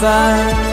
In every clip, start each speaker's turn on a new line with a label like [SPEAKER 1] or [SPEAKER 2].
[SPEAKER 1] 在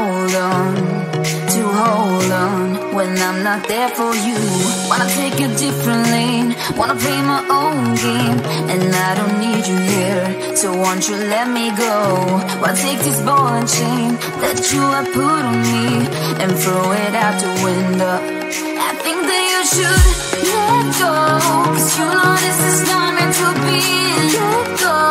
[SPEAKER 1] hold on? To hold on
[SPEAKER 2] when I'm not there for you. Wanna take a different lane, wanna play my own game, and I don't need you here. So won't you let me go? Wanna take this ball and chain that you have put on me and throw it out the window. I think that you should let go, cause you know this is not meant to be. Let go.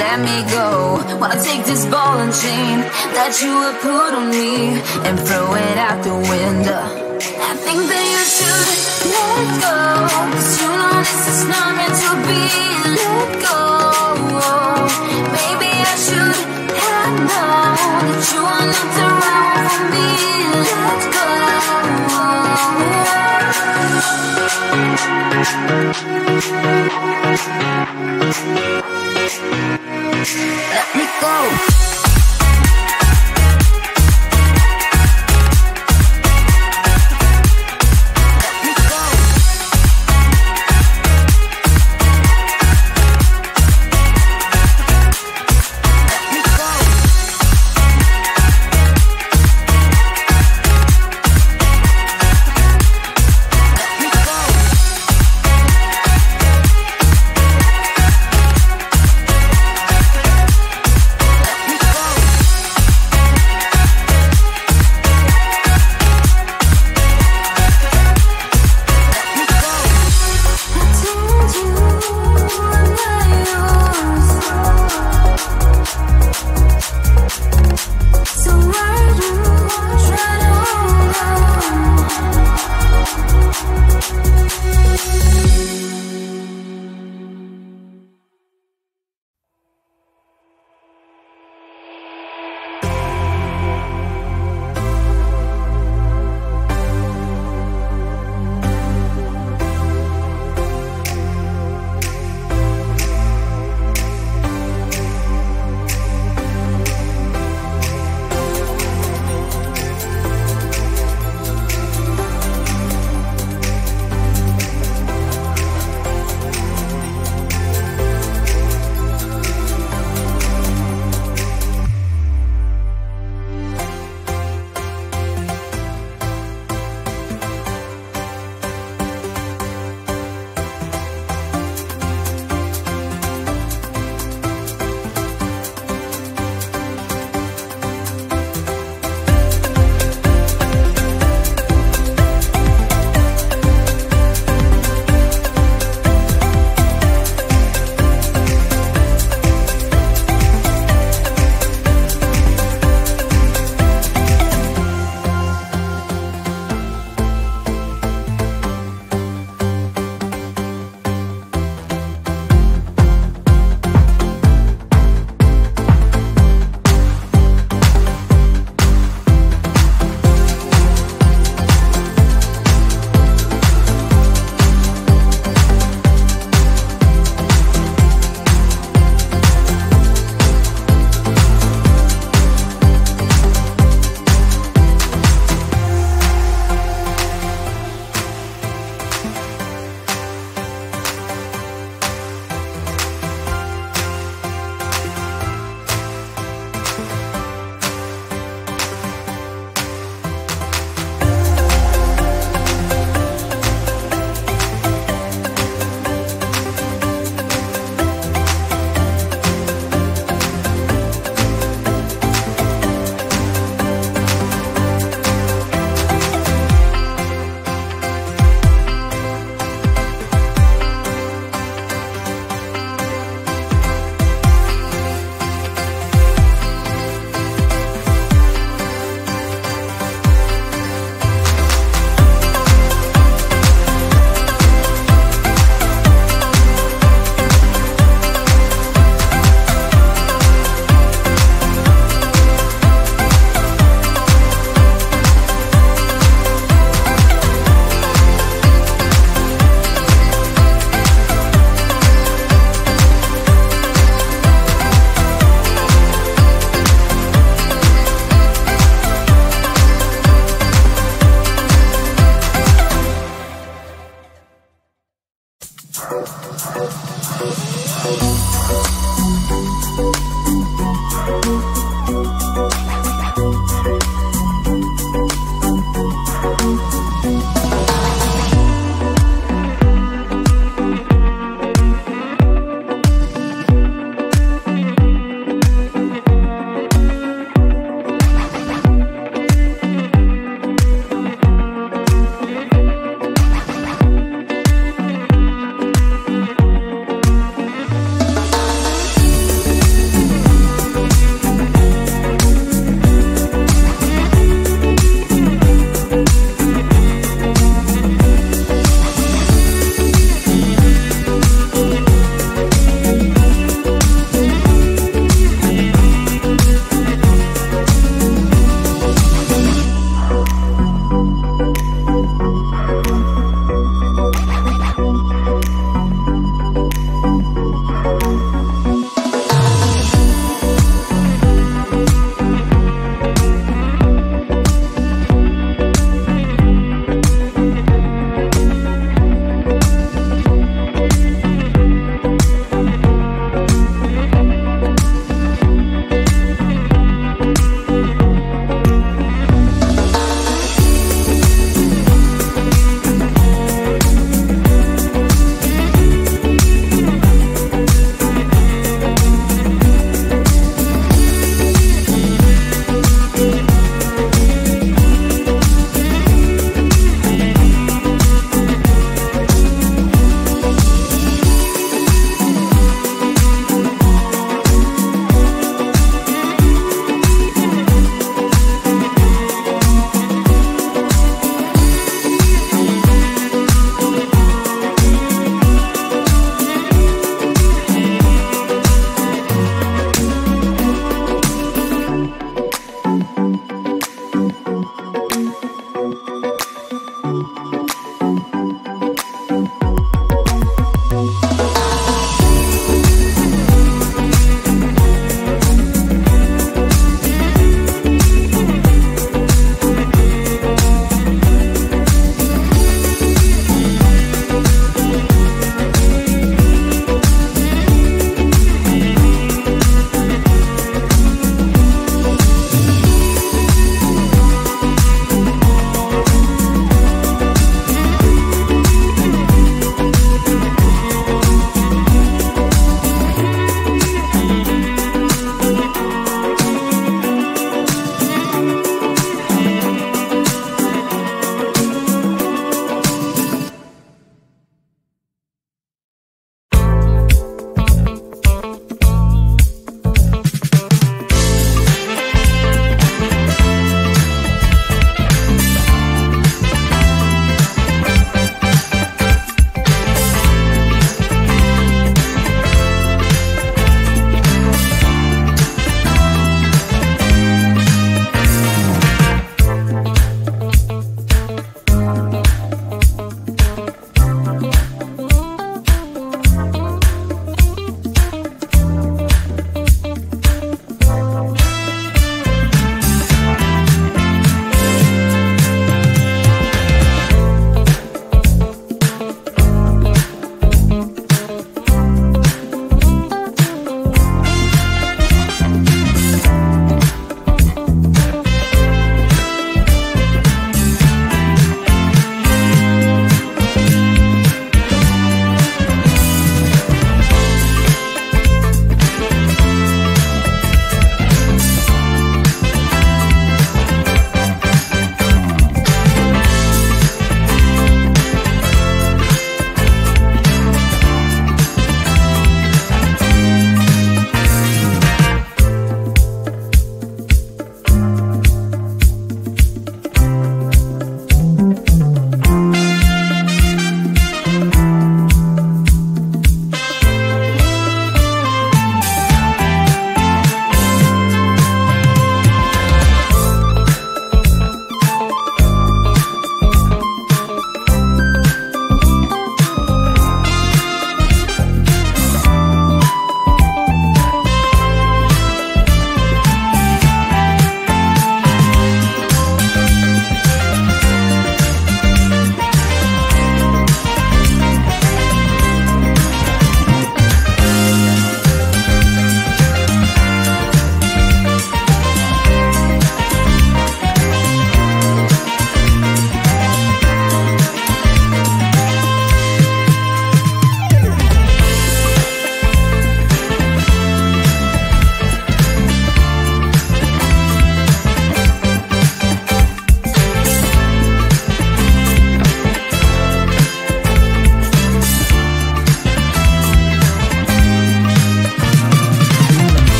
[SPEAKER 2] let me go? Wanna take this ball and chain that you have put on me and throw it out the window. I think that you should let go. Cause you know this is not meant to be. Let go. Maybe I should have known that you are not the right one for me. Let go. Let me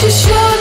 [SPEAKER 3] we